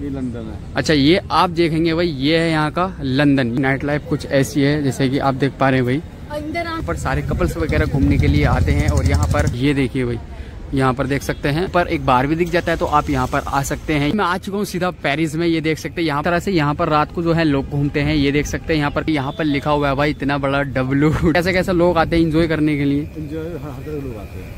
ये लंदन है। अच्छा ये आप देखेंगे भाई ये है यहाँ का लंदन। नाइट लाइफ कुछ ऐसी है जैसे कि आप देख पा रहे हैं भाई। अंदर पर सारे कपल्स वगैरह घूमने के लिए आते हैं और यहाँ पर ये देखिए भाई यहाँ पर देख सकते हैं। पर एक बार भी दिख जाता है तो आप यहाँ पर आ सकते हैं। मैं आ चुका हूँ सीधा पेरिस में ये देख सकते हैं। यहाँ तरह से यहाँ पर रात को जो है लोग घूमते हैं ये देख सकते हैं यहाँ पर। यहाँ पर लिखा हुआ है भाई इतना बड़ा डब्लू कैसे कैसे लोग आते हैं इंजॉय करने के लिए?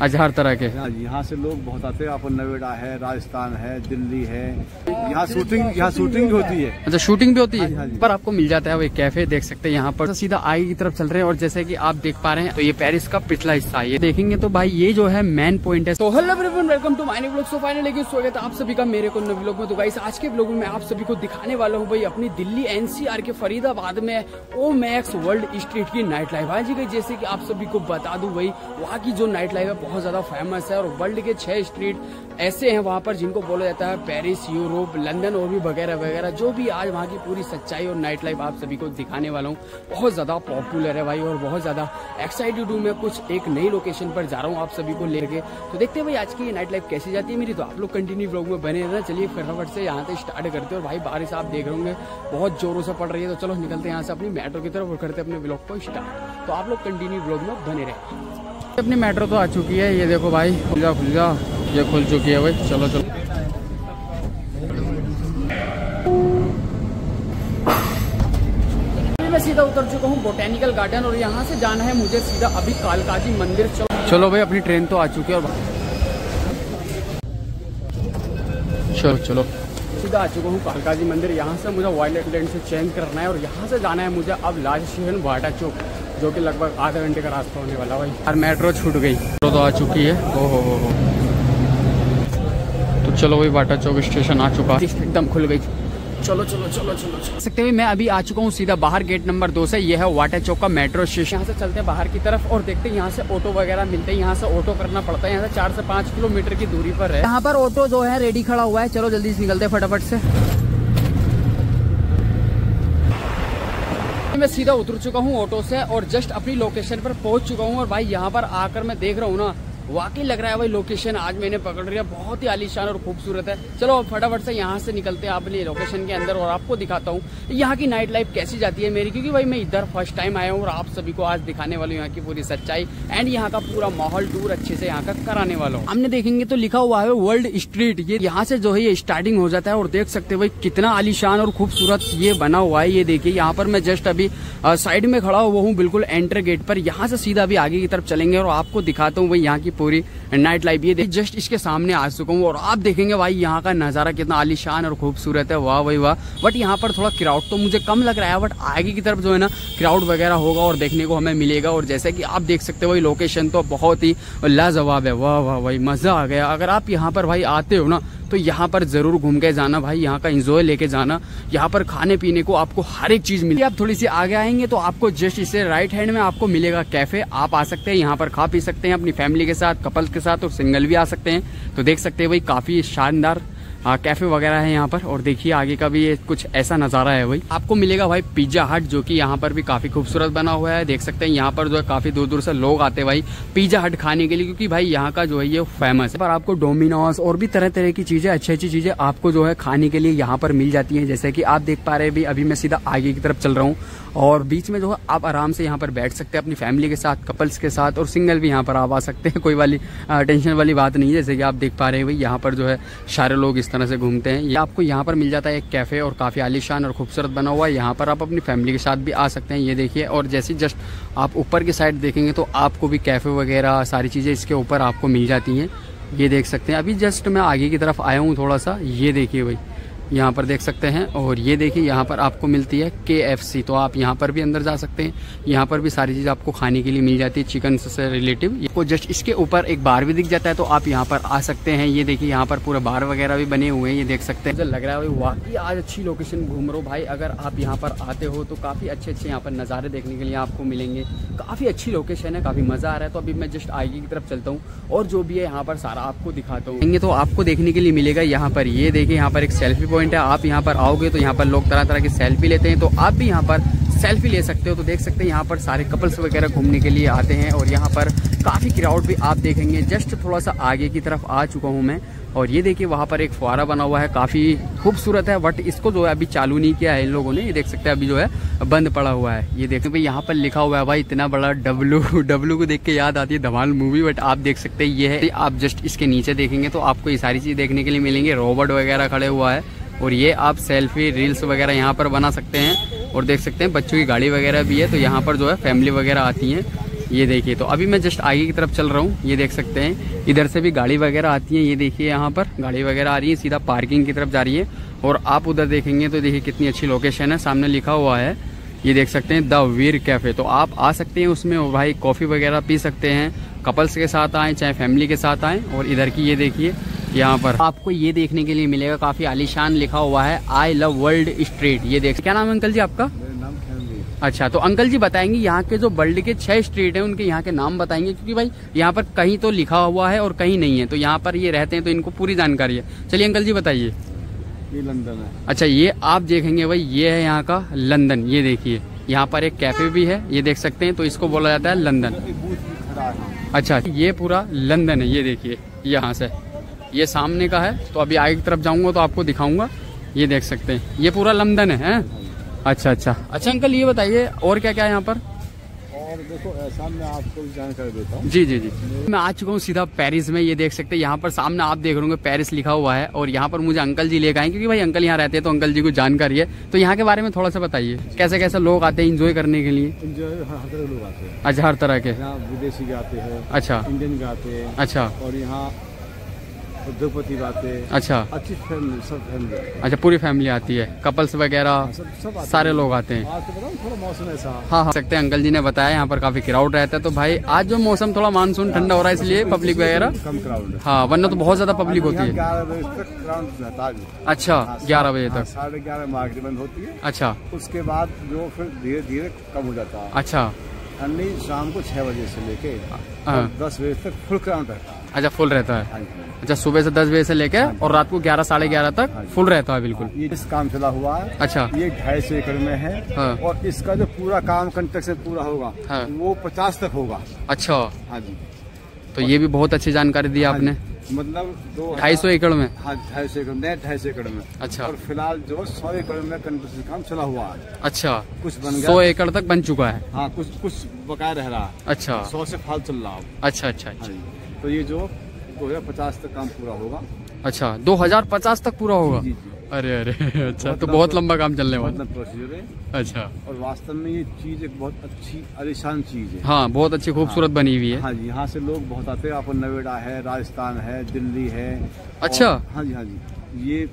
अच्छा हर तरह के। हाँ यहाँ से लोग बहुत आते हैं। अपन नोएडा है राजस्थान है दिल्ली है। यहाँ शूटिंग यहाँ शूटिंग भी होती है। अच्छा शूटिंग भी होती हाँ? हाँ है पर आपको मिल जाता है वही कैफ़े देख सकते हैं यहाँ पर। सीधा आगे की तरफ़ चल रहे हैं और जैसे की आप देख पा रहे हैं तो ये पेरिस का पिछला हिस्सा है। ये देखेंगे तो भाई ये जो है मेन पॉइंट है तो hello everyone welcome to my blog so लेकिन स्वागत है आप सभी का मेरे को नए ब्लॉग में। तो गाइस आज के ब्लॉग में मैं आप सभी को दिखाने वाला हूँ भाई अपनी दिल्ली एनसीआर के फरीदाबाद में ओ मैक्स वर्ल्ड स्ट्रीट की नाइट लाइफ हाँ जी भाई जैसे कि आप सभी को बता दूँ भाई, वहाँ की जो नाइट लाइफ है, बहुत ज़्यादा फ़ेमस है और वर्ल्ड के छह स्ट्रीट ऐसे हैं वहाँ पर जिनको बोला जाता है पेरिस, यूरोप, लंदन और भी वगैरह वगैरह, जो भी आज वहाँ की पूरी सच्चाई और नाइट लाइफ आप सभी को दिखाने वाला हूँ। बहुत ज़्यादा पॉपुलर है भाई और बहुत ज़्यादा एक्साइटेड हूँ मैं कुछ एक नई लोकेशन पर जा रहा हूँ आप सभी को लेके। तो देखते हैं भाई आज की नाइट लाइफ कैसी जाती है मेरी। तो आप लोग कंटिन्यू ब्लॉग में बने रहना। चलिए फटाफट से यहाँ से स्टार्ट करते और भाई बारिश आप देख रहे होंगे, बहुत जोरों से पड़ रही है। तो चलो निकलते हैं यहाँ से अपनी मेट्रो की तरफ़ और करते अपने ब्लॉग को स्टार्ट तो आप लोग कंटिन्यू ब्लॉग में बने रहे। अपनी मेट्रो तो आ चुकी है ये देखो भाई खुल जा खुल जा ये खुल चुकी है भाई चलो चलो। मैं सीधा उतर चुका हूँ बोटेनिकल गार्डन और यहाँ से जाना है मुझे सीधा अभी कालकाजी मंदिर चलो। चलो भाई अपनी ट्रेन तो आ चुकी है और चलो चलो। सीधा आ चुका हूँ कालकाजी मंदिर यहाँ से मुझे वाइल्ड लैंड से चेंज करना है और यहाँ से जाना है मुझे अब लाल स्टेशन वाटा चौक। जो कि लगभग आधा घंटे का रास्ता होने वाला भाई। और मेट्रो छूट गई। मेट्रो तो आ चुकी है। ओ हो हो। हो तो चलो भाई, बाटा चौक स्टेशन आ चुका। एकदम खुल गई। चलो चलो चलो चलो सकते हुए मैं अभी आ चुका हूँ सीधा बाहर गेट नंबर दो से। यह है वाटा चौक का मेट्रो स्टेशन। यहाँ से चलते हैं बाहर की तरफ़ और देखते हैं यहाँ से ऑटो वगैरह मिलते हैं। यहाँ से ऑटो करना पड़ता है। यहाँ से चार से पाँच किलोमीटर की दूरी पर है। यहाँ पर ऑटो जो है, रेडी खड़ा हुआ है। चलो जल्दी से निकलते हैं फटाफट से। मैं सीधा उतर चुका हूँ ऑटो से और जस्ट अपनी लोकेशन पर पहुँच चुका हूँ और भाई यहाँ पर आकर मैं देख रहा हूँ ना वाकई लग रहा है भाई लोकेशन आज मैंने पकड़ लिया। बहुत ही आलिशान और खूबसूरत है। चलो फटाफट से यहाँ से निकलते हैं अपनी लोकेशन के अंदर और आपको दिखाता हूँ यहाँ की नाइट लाइफ कैसी जाती है मेरी, क्योंकि भाई मैं इधर फ़र्स्ट टाइम आया हूँ और आप सभी को आज दिखाने वाला हूँ यहाँ की पूरी सच्चाई एंड यहाँ का पूरा माहौल टूर अच्छे से यहाँ का कराने वाला हूँ। हमने देखेंगे तो लिखा हुआ है वर्ल्ड स्ट्रीट ये यहाँ से जो है, ये स्टार्टिंग हो जाता है और देख सकते भाई, कितना आलिशान और खूबसूरत ये बना हुआ है। ये देखिए, यहाँ पर मैं जस्ट अभी साइड में खड़ा हुआ हूँ, बिल्कुल एंटर गेट पर। यहाँ से सीधा अभी आगे की तरफ़ चलेंगे और आपको दिखाता हूँ भाई, यहाँ की पूरी नाइट लाइफ। ये जस्ट इसके सामने आ चुका हूँ और आप देखेंगे भाई, यहाँ का नज़ारा कितना आलिशान और खूबसूरत है। वाह भाई वाह। बट यहाँ पर थोड़ा क्राउड तो मुझे कम लग रहा है बट आगे की तरफ़ जो है ना क्राउड वगैरह होगा और देखने को हमें मिलेगा। और जैसे कि आप देख सकते हो भाई लोकेशन तो बहुत ही लाजवाब है। वाह वाह भाई मज़ा आ गया। अगर आप यहाँ पर भाई आते हो ना तो यहाँ पर ज़रूर घूम के जाना भाई, यहाँ का इंजॉय लेके जाना। यहाँ पर खाने पीने को आपको हर एक चीज़ मिलेगी आप थोड़ी सी आगे आएँगे तो आपको जस्ट इसे राइट हैंड में आपको मिलेगा कैफ़े आप आ सकते हैं, यहाँ पर खा पी सकते हैं, अपनी फैमिली के साथ कपल्स के साथ और सिंगल भी आ सकते हैं। तो देख सकते हैं भाई, काफ़ी शानदार कैफ़े वगैरह है यहाँ पर। और देखिए, आगे का भी ये कुछ ऐसा नज़ारा है भाई आपको मिलेगा भाई पिज्जा हट जो कि यहाँ पर भी काफ़ी खूबसूरत बना हुआ है। देख सकते हैं, यहाँ पर जो है काफ़ी दूर दूर से लोग आते हैं भाई पिज्जा हट खाने के लिए, क्योंकि भाई यहाँ का जो है ये फ़ेमस है। पर आपको डोमिनोज और भी तरह तरह की चीज़ें अच्छी अच्छी चीज़ें आपको जो है खाने के लिए यहाँ पर मिल जाती है। जैसे कि आप देख पा रहे हैं भी अभी मैं सीधा आगे की तरफ़ चल रहा हूँ। और बीच में जो है, आप आराम से यहाँ पर बैठ सकते हैं अपनी फैमिली के साथ, कपल्स के साथ, और सिंगल भी यहाँ पर आप आ सकते हैं। कोई वाली टेंशन वाली बात नहीं है, जैसे कि आप देख पा रहे हैं भाई, यहाँ पर जो है, सारे लोग इस तरह से घूमते हैं। ये आपको यहाँ पर मिल जाता है एक कैफ़े और काफ़ी आलिशान और खूबसूरत बना हुआ है। यहाँ पर आप अपनी फैमिली के साथ भी आ सकते हैं, ये देखिए। और जैसे जस्ट आप ऊपर की साइड देखेंगे तो आपको भी कैफ़े वगैरह, सारी चीज़ें इसके ऊपर आपको मिल जाती हैं। ये देख सकते हैं। अभी जस्ट मैं आगे की तरफ़ आया हूँ थोड़ा सा, ये देखिए भाई। यहाँ पर देख सकते हैं और ये देखिए यहाँ पर आपको मिलती है के तो आप यहाँ पर भी अंदर जा सकते हैं यहाँ पर भी सारी चीज़ आपको खाने के लिए मिल जाती है चिकन से रिलेटिव आपको जस्ट इसके ऊपर एक बार भी दिख जाता है तो आप यहाँ पर आ सकते हैं ये देखिए यहाँ पर पूरा बार वगैरह भी बने हुए हैं ये देख सकते हैं मुझे लग रहा है वाकई आज अच्छी लोकेशन घूम रहे हो भाई अगर आप यहाँ पर आते हो तो काफ़ी अच्छे अच्छे यहाँ पर नज़ारे देखने के लिए आपको मिलेंगे काफ़ी अच्छी लोकेशन है काफ़ी मज़ा आ रहा है तो अभी मैं जस्ट आगे की तरफ़ चलता हूँ और जो भी है यहाँ पर सारा आपको दिखाता हूँ तो आपको देखने के लिए मिलेगा यहाँ पर ये देखिए यहाँ पर एक सेल्फी पॉइंट है, आप यहाँ पर आओगे तो यहाँ पर लोग तरह तरह की सेल्फी लेते हैं तो आप भी यहाँ पर सेल्फी ले सकते हो। तो देख सकते हैं, यहाँ पर सारे कपल्स वगैरह घूमने के लिए आते हैं और यहाँ पर काफ़ी क्राउड भी आप देखेंगे। जस्ट थोड़ा सा आगे की तरफ़ आ चुका हूँ मैं और ये देखिए, वहाँ पर एक फुहारा बना हुआ है, काफ़ी खूबसूरत है बट इसको जो है अभी चालू नहीं किया है इन लोगों ने। ये देख सकते हैं, अभी जो है बंद पड़ा हुआ है। ये देखते भाई यहाँ पर लिखा हुआ है, भाई इतना बड़ा डब्लू डब्लू को देख के याद आती है, धमाल मूवी बट आप देख सकते हैं, ये है। आप जस्ट इसके नीचे देखेंगे तो आपको ये सारी चीज़ देखने के लिए मिलेंगे। रोबोट वगैरह खड़े हुआ है। और ये आप सेल्फी रील्स वगैरह यहाँ पर बना सकते हैं और देख सकते हैं, बच्चों की गाड़ी वगैरह भी है तो यहाँ पर जो है फैमिली वगैरह आती हैं। ये देखिए तो अभी मैं जस्ट आगे की तरफ़ चल रहा हूँ, ये देख सकते हैं। इधर से भी गाड़ी वगैरह आती है, ये देखिए यहाँ पर गाड़ी वगैरह आ रही है, सीधा पार्किंग की तरफ़ जा रही है। और आप उधर देखेंगे तो देखिए कितनी अच्छी लोकेशन है, सामने लिखा हुआ है। ये देख सकते हैं द वीर कैफ़े तो आप आ सकते हैं उसमें भाई कॉफ़ी वगैरह पी सकते हैं। कपल्स के साथ आए, चाहे फैमिली के साथ आए, और इधर की ये देखिए यहाँ पर। आपको ये देखने के लिए मिलेगा काफ़ी आलिशान लिखा हुआ है आई लव वर्ल्ड स्ट्रीट ये देख क्या नाम है अंकल जी आपका? मेरा नाम खैमवीर। अच्छा तो अंकल जी बताएँगे यहाँ के जो वर्ल्ड के छह स्ट्रीट हैं उनके यहाँ के नाम बताएँगे क्योंकि भाई यहाँ पर कहीं तो लिखा हुआ है और कहीं नहीं है तो यहाँ पर ये रहते हैं तो इनको पूरी जानकारी है। चलिए अंकल जी बताइए। ये लंदन है। अच्छा ये आप देखेंगे भाई ये है यहाँ का लंदन ये देखिए। यहाँ पर एक कैफ़े भी है ये देख सकते हैं तो इसको बोला जाता है लंदन अच्छा ये पूरा लंदन है ये देखिए यहाँ से। ये सामने का है तो अभी आगे की तरफ़ जाऊँगा तो आपको दिखाऊँगा। ये देख सकते हैं। ये पूरा लंदन है, हैं? अच्छा अच्छा। अच्छा अंकल ये बताइए और क्या क्या है यहाँ पर? और देखो मैं आपको जानकारी देता हूँ। जी जी जी। मैं आ चुका हूँ सीधा पेरिस में ये देख सकते हैं। यहाँ पर सामने आप देख रहे होंगे पेरिस लिखा हुआ है और यहाँ पर मुझे अंकल जी लेकर आए क्योंकि भाई अंकल यहाँ रहते हैं तो अंकल जी को जानकारी है। तो यहाँ के बारे में थोड़ा सा बताइए कैसे कैसे लोग आते हैं इंजॉय करने के लिए? हर तरह के लोग आते हैं। अच्छा हर तरह के। विदेशी भी आते हैं अच्छा। इंडियन भी आते हैं। अच्छा। और यहाँ उद्योगपति आते हैं अच्छा। अच्छी फैमिली सब फैमिली अच्छा पूरी फैमिली आती है। कपल्स वगैरह सब सब सारे लोग आते हैं। आज तो थोड़ा मौसम ऐसा। हाँ हाँ सकते हैं। अंकल जी ने बताया यहाँ पर काफ़ी क्राउड रहता है। तो भाई आज जो मौसम थोड़ा मानसून ठंडा हो रहा है इसलिए पब्लिक वगैरह। कम क्राउड हाँ। वरना तो बहुत ज़्यादा पब्लिक होती है। है। अच्छा हाँ, ग्यारह बजे हाँ, तक। साढ़े ग्यारह मार्केट बंद होती है। अच्छा। उसके बाद जो फिर धीरे धीरे कम हो जाता है। अच्छा। ठंडी शाम को छह बजे से लेके हाँ। दस बजे तक फुल क्राउंड रहता है। अच्छा फुल रहता है। हाँ अच्छा सुबह से दस बजे से लेके और रात को ग्यारह साढ़े ग्यारह तक फुल रहता है बिल्कुल। ये इस काम चला हुआ है अच्छा। ये ढाई सौ एकड़ में है हाँ। और इसका जो पूरा काम कंस्ट्रक्शन पूरा होगा हाँ। वो पचास तक होगा। अच्छा। हाँ जी। तो ये भी बहुत अच्छी जानकारी दी हाँ आपने। मतलब दो ढाई सौ एकड़ में? हाँ ढाई सौ एकड़ में ढाई सौ एकड़ में। अच्छा। और फ़िलहाल जो सौ एकड़ में कंस्ट्रक्शन काम चला हुआ है। अच्छा। कुछ बन गया। सौ एकड़ तक बन चुका है? हाँ कुछ कुछ बकाया रह रहा है। अच्छा। सौ से फाल चल रहा है। अच्छा अच्छा हाँ अच्छा तो ये जो दो हज़ार पचास तक काम पूरा होगा। अच्छा दो हज़ार पचास तक पूरा होगा? अरे अरे अच्छा तो बहुत लंबा काम चलने वाला। मतलब प्रोसीजर है। अच्छा। और वास्तव में ये चीज़ एक बहुत अच्छी आलिशान चीज़ है। हाँ बहुत अच्छी खूबसूरत हाँ, बनी हुई है। हाँ जी यहाँ से लोग बहुत आते हैं। आपको नोएडा है राजस्थान है दिल्ली है। अच्छा। हाँ जी हाँ जी। ये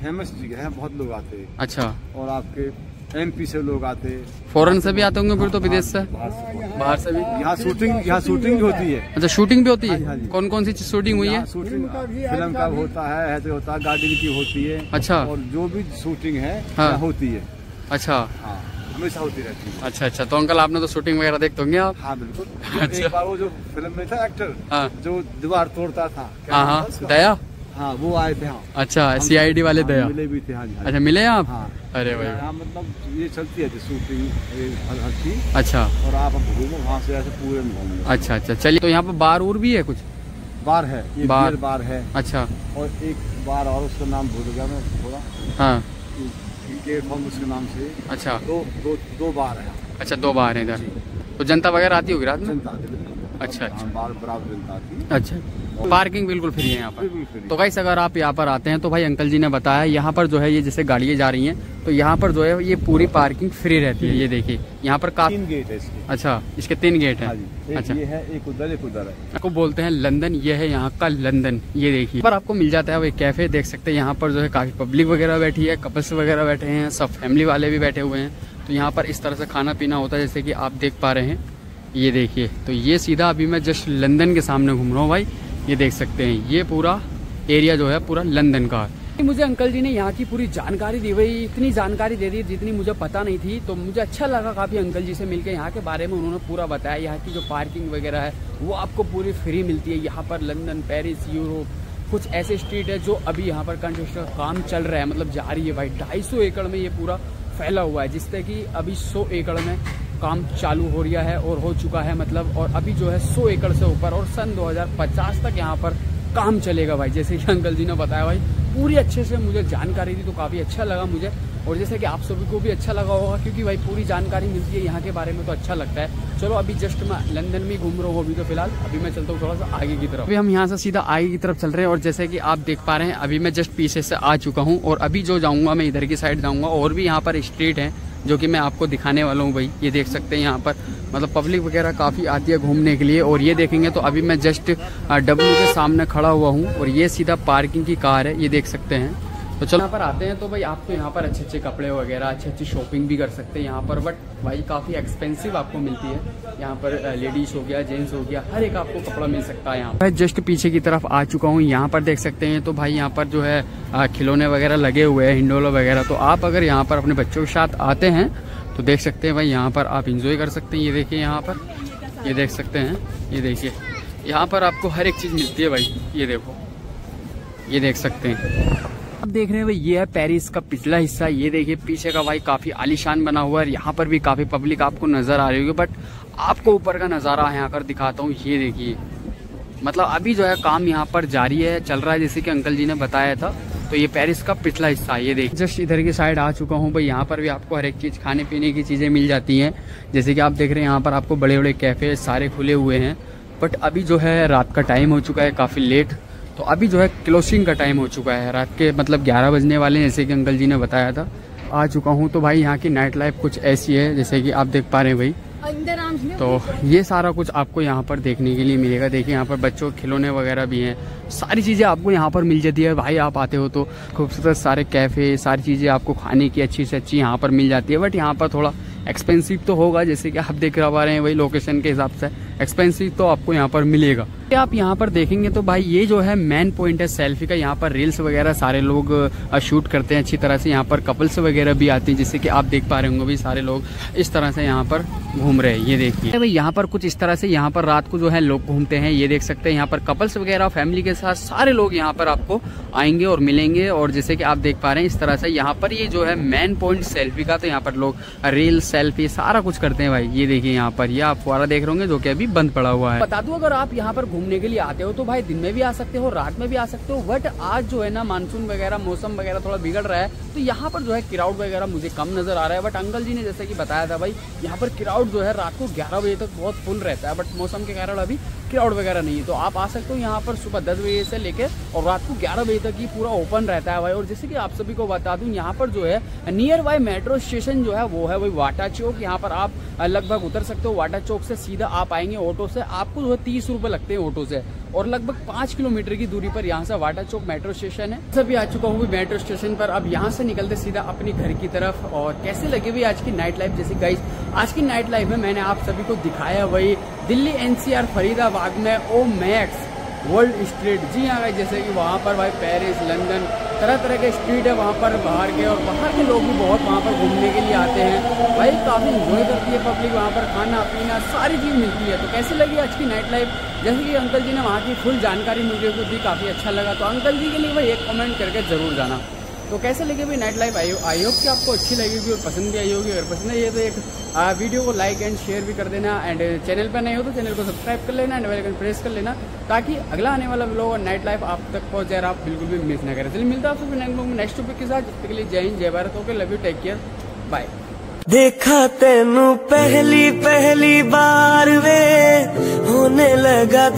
फ़ेमस जगह है बहुत लोग आते हैं। अच्छा। और आपके एमपी से लोग आते हैं। फॉरेन से भी आते होंगे फिर तो विदेश से? बाहर से। भी? यहाँ शूटिंग यहाँ शूटिंग भी होती है। अच्छा शूटिंग भी होती हाँ? हाँ है कौन कौन सी शूटिंग हुई है? शूटिंग फ़िल्म का होता है ऐसे होता है गार्डन की होती है। अच्छा। और जो भी शूटिंग है हाँ। होती है। अच्छा। हाँ हमेशा होती रहती है। अच्छा अच्छा। तो अंकल आपने तो शूटिंग वगैरह देखते होंगे आप? हाँ बिल्कुल। अच्छा। वो जो फ़िल्म में था एक्टर हाँ। जो दीवार तोड़ता था हाँ हाँ। दया? हाँ वो आए थे हाँ। अच्छा सी आई डी वाले हाँ, दया मिले भी थे हाँ हाँ अच्छा मिले आप? हाँ। अरे भाई। यहाँ मतलब ये चलती है शूटिंग हर हर चीज़। अच्छा। और आप घूमो वहाँ से ऐसे पूरे में अच्छा अच्छा चलिए तो यहाँ पर बार और भी है कुछ? बार है ये बार। बार है। अच्छा। और एक बार और उसका नाम भूल गया मैं थोड़ा। हाँ। गेट फॉर्म उसके नाम से। अच्छा। दो दो दो बार है। अच्छा दो बार है इधर। तो जनता वगैरह आती होगी रात में? जनता है। अच्छा, अच्छा। बार बराबर अच्छा। पार्किंग बिल्कुल फ्री है यहाँ पर। तो गाइस अगर आप यहाँ पर आते हैं तो भाई अंकल जी ने बताया यहाँ पर जो है ये जैसे गाड़ियाँ जा रही हैं तो यहाँ पर जो है ये पूरी पार्किंग फ्री रहती है ये देखिए। यहाँ पर काफ़ी गेट है इसके। अच्छा इसके तीन गेट हाँ। हैं अच्छा। ये है एक उधर एक उधर है। आपको बोलते हैं लंदन ये है यहाँ का लंदन ये देखिए। पर आपको मिल जाता है वो कैफ़े देख सकते हैं यहाँ पर जो है काफ़ी पब्लिक वगैरह बैठी है कपल्स वगैरह बैठे हैं सब फैमिली वाले भी बैठे हुए हैं। तो यहाँ पर इस तरह से खाना पीना होता है जैसे कि आप देख पा रहे हैं। ये देखिए तो ये सीधा अभी मैं जस्ट लंदन के सामने घूम रहा हूँ भाई। ये देख सकते हैं, ये पूरा एरिया जो है, पूरा लंदन का मुझे अंकल जी ने यहाँ की पूरी जानकारी दी, भाई, इतनी जानकारी दे दी जितनी मुझे पता नहीं थी। तो मुझे अच्छा लगा काफ़ी अंकल जी से मिलकर यहाँ के बारे में उन्होंने पूरा बताया। यहाँ की जो पार्किंग वगैरह है, वो आपको पूरी फ्री मिलती है। यहाँ पर लंदन, पेरिस, यूरोप, कुछ ऐसे स्ट्रीट है जो अभी यहाँ पर कंस्ट्रक्शन का काम चल रहा है मतलब जारी है भाई। ढाई एकड़ में ये पूरा फैला हुआ है, जिससे कि अभी सौ एकड़ में काम चालू हो रहा है और हो चुका है मतलब और अभी जो है सौ एकड़ से ऊपर और सन 2050 तक यहाँ पर काम चलेगा भाई, जैसे कि अंकल जी ने बताया भाई। पूरी अच्छे से मुझे जानकारी दी तो काफ़ी अच्छा लगा मुझे, और जैसे कि आप सभी को भी अच्छा लगा होगा, क्योंकि भाई पूरी जानकारी मिलती है यहाँ के बारे में तो अच्छा लगता है। चलो, अभी जस्ट मैं लंदन में घूम रहा हूँ अभी तो फ़िलहाल। अभी मैं चलता हूँ थोड़ा सा आगे की तरफ़। अभी हम यहाँ से सीधा आगे की तरफ़ चल रहे हैं, और जैसे कि आप देख पा रहे हैं, अभी मैं जस्ट पीछे से आ चुका हूँ, और अभी जो जाऊँगा मैं इधर की साइड जाऊँगा, और भी यहाँ पर स्ट्रीट है। जो कि मैं आपको दिखाने वाला हूँ भाई, ये देख सकते हैं यहाँ पर। मतलब पब्लिक वगैरह काफ़ी आती है घूमने के लिए और ये देखेंगे तो अभी मैं जस्ट डब्ल्यू के सामने खड़ा हुआ हूँ और ये सीधा पार्किंग की कार है, ये देख सकते हैं। तो चलो। यहाँ पर आते हैं तो भाई आपको यहाँ पर अच्छे अच्छे कपड़े वगैरह अच्छी अच्छी शॉपिंग भी कर सकते हैं यहाँ पर बट भाई काफ़ी एक्सपेंसिव आपको मिलती है। यहाँ पर लेडीज़ हो गया जेंट्स हो गया, हर एक आपको कपड़ा मिल सकता है यहाँ पर। जस्ट पीछे की तरफ़ आ चुका हूँ, यहाँ पर देख सकते हैं तो भाई यहाँ पर जो है खिलौने वगैरह लगे हुए हैं, हिंडोलो वगैरह। तो आप अगर यहाँ पर अपने बच्चों के साथ आते हैं तो देख सकते हैं भाई यहाँ पर आप इंजॉय कर सकते हैं। ये देखिए यहाँ पर, ये देख सकते हैं, ये देखिए, यहाँ पर आपको हर एक चीज़ मिलती है भाई, ये देखो, ये देख सकते हैं। अब देख रहे हैं, भाई, ये है पेरिस का पिछला हिस्सा। ये देखिए, पीछे का भाई काफ़ी आलिशान बना हुआ है यहाँ पर भी काफ़ी पब्लिक आपको नज़र आ रही होगी बट आपको ऊपर का नज़ारा यहाँ कर दिखाता हूँ। ये देखिए मतलब अभी जो है काम यहाँ पर जारी है, चल रहा है, जैसे कि अंकल जी ने बताया था। तो ये पेरिस का पिछला हिस्सा, ये देखिए। जस्ट इधर की साइड आ चुका हूँ, भाई, यहाँ पर भी आपको हर एक चीज़ खाने पीने की चीज़ें मिल जाती हैं। जैसे कि आप देख रहे हैं, यहाँ पर आपको बड़े बड़े कैफ़े सारे खुले हुए हैं। बट अभी जो है रात का टाइम हो चुका है, काफ़ी लेट तो अभी जो है क्लोसिंग का टाइम हो चुका है। रात के मतलब 11 बजने वाले हैं जैसे कि अंकल जी ने बताया था। आ चुका हूँ तो भाई यहाँ की नाइट लाइफ कुछ ऐसी है जैसे कि आप देख पा रहे हैं भाई। तो ये सारा कुछ आपको यहाँ पर देखने के लिए मिलेगा। देखिए यहाँ पर बच्चों के खिलौने वगैरह भी हैं। सारी चीज़ें आपको यहाँ पर मिल जाती है भाई आप आते हो तो खूबसूरत सारे कैफ़े सारी चीज़ें आपको खाने की अच्छी से अच्छी यहाँ पर मिल जाती है बट यहाँ पर थोड़ा एक्सपेंसिव तो होगा जैसे कि आप देख पा रहे हैं वही लोकेशन के हिसाब से एक्सपेंसिव तो आपको यहाँ पर मिलेगा आप यहाँ पर देखेंगे तो भाई ये जो है मेन पॉइंट है सेल्फी का यहाँ पर रील्स वगैरह सारे लोग शूट करते हैं अच्छी तरह से यहाँ पर कपल्स वगैरह भी आती हैं जिससे कि आप देख पा रहे होंगे भी सारे लोग इस तरह से यहाँ पर घूम रहे हैं ये देखिए भाई यहाँ पर कुछ इस तरह से यहाँ पर रात को जो है लोग घूमते हैं ये देख सकते हैं यहाँ पर कपल्स वगैरह फैमिली के साथ सारे लोग यहाँ पर आपको आएँगे और मिलेंगे और जैसे कि आप देख पा रहे हैं, इस तरह से यहाँ पर ये जो है मेन पॉइंट सेल्फी का तो यहाँ पर लोग रील सेल्फी सारा कुछ करते हैं भाई। ये देखिए यहाँ पर, ये आप फुआरा देख रहे होंगे जो कि अभी बंद पड़ा हुआ है। बता दू, अगर आप यहाँ पर घूमने के लिए आते हो तो भाई दिन में भी आ सकते हो, रात में भी आ सकते हो बट आज जो है ना मानसून वगैरह, मौसम वगैरह थोड़ा बिगड़ रहा है तो यहाँ पर जो है क्राउड वगैरह मुझे कम नज़र आ रहा है। बट अंकल जी ने जैसे कि बताया था भाई, यहाँ पर क्राउड जो है रात को ग्यारह बजे तक बहुत फुल रहता है बट मौसम के कारण अभी क्राउड वगैरह नहीं है। तो आप आ सकते हो यहाँ पर सुबह दस बजे से लेकर और रात को ग्यारह बजे तक ही पूरा ओपन रहता है भाई। और जैसे कि आप सभी को बता दूँ, यहाँ पर जो है नियर बाय मेट्रो स्टेशन जो है, वो है वही वाटा चौक। यहाँ पर आप लगभग उतर सकते हो वाटा चौक से सीधा आप आएँगे ऑटो से। आपको जो है तीस रुपए लगते हैं ऑटो से। और लगभग पाँच किलोमीटर की दूरी पर यहाँ से वाटा चौक मेट्रो स्टेशन है। सभी आ चुका हूँ मेट्रो स्टेशन पर। अब यहाँ से निकलते सीधा अपने घर की तरफ़। और कैसे लगे हुई आज की नाइट लाइफ जैसे गाइस आज की नाइट लाइफ में मैंने आप सभी को दिखाया वही दिल्ली एनसीआर फरीदाबाद में ओ मैक्स वर्ल्ड स्ट्रीट जी हाँ भाई जैसे कि वहाँ पर भाई पेरिस लंदन तरह तरह के स्ट्रीट है वहाँ पर बाहर के और बाहर के लोग भी बहुत वहाँ पर घूमने के लिए आते हैं। भाई, काफ़ी इंजॉय करती है पब्लिक वहाँ पर खाना, पीना, सारी चीज़ मिलती है। तो कैसी लगी आज की नाइट लाइफ जैसे कि अंकल जी ने वहाँ की फुल जानकारी मुझे को दी काफ़ी अच्छा लगा। तो अंकल जी के लिए भाई एक कमेंट करके ज़रूर जाना। तो कैसे लगे भाई night life I I hope कि आपको अच्छी लगेगी और पसंद भी आई होगी। अगर पसंद आई है तो एक वीडियो को लाइक एंड शेयर भी कर देना। एंड चैनल पर नहीं हो तो चैनल को सब्सक्राइब कर लेना। एंड वेलकन प्रेस कर लेना ताकि अगला आने वाला ब्लॉग और नाइट लाइफ आप तक पहुँच जाए आप बिल्कुल भी मिस ना करें। चलिए, मिलता है आपको नेक्स्ट टॉपिक के साथ। जिसके लिए जय हिंद, जय Bharat. Okay love you take care bye देखा तेनू पहली पहली बार वे, होने लगा